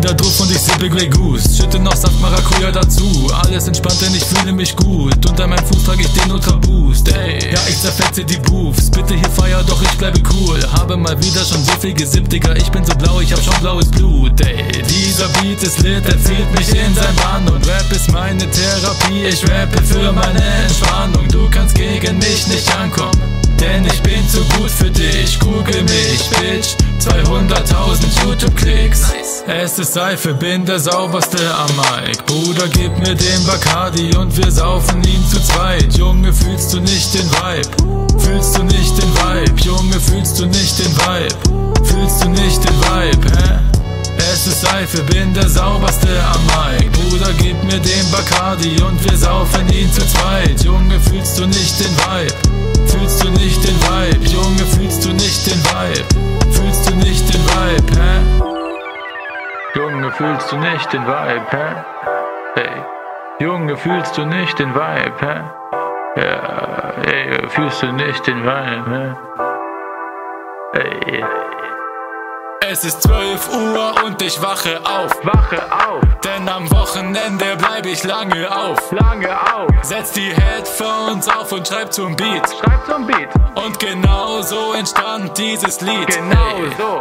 Puff und ich sippe Grey Goose. Schütte noch Saft Maracuja dazu. Alles entspannt, denn ich fühle mich gut. Unter meinem Fuß trage ich den Ultra Boost. Ey, ja, ich zerfetze die Boofs. Bitte hier feier, doch ich bleibe cool. Habe mal wieder schon so viel gesippt, Digga. Ich bin so blau, ich hab schon blaues Blut. Ey, dieser Beat ist lit, er zieht mich in sein Bann. Und Rap ist meine Therapie. Ich rappe für meine Entspannung. Du kannst gegen mich nicht ankommen. Denn ich bin zu gut für dich, google mich, Bitch 200.000 YouTube-Klicks Es ist Seife, bin der sauberste am Mic Bruder, gib mir den Bacardi und wir saufen ihn zu zweit Junge, fühlst du nicht den Vibe? Fühlst du nicht den Vibe? Junge, fühlst du nicht den Vibe? Fühlst du nicht den Vibe, hä? Es ist Seife, bin der sauberste am Mic Bruder, gib mir den Bacardi und wir saufen ihn zu zweit Junge, fühlst du nicht den Vibe? Fühlst du nicht den Vibe? Junge, fühlst du nicht den Vibe? Fühlst du nicht den Vibe, hä? Junge, fühlst du nicht den Vibe, hä? Hey. Junge, fühlst du nicht den Vibe, hä? Ja, ey, fühlst du nicht den Vibe, hä? Ey. Es ist 12 Uhr und ich wache auf. Wache auf, Denn am Wochenende bleib ich lange auf. lange auf. Setz die Headphones auf und schreib zum Beat. Schreib zum Beat. Und genau so entstand dieses Lied. Genau Ey. so.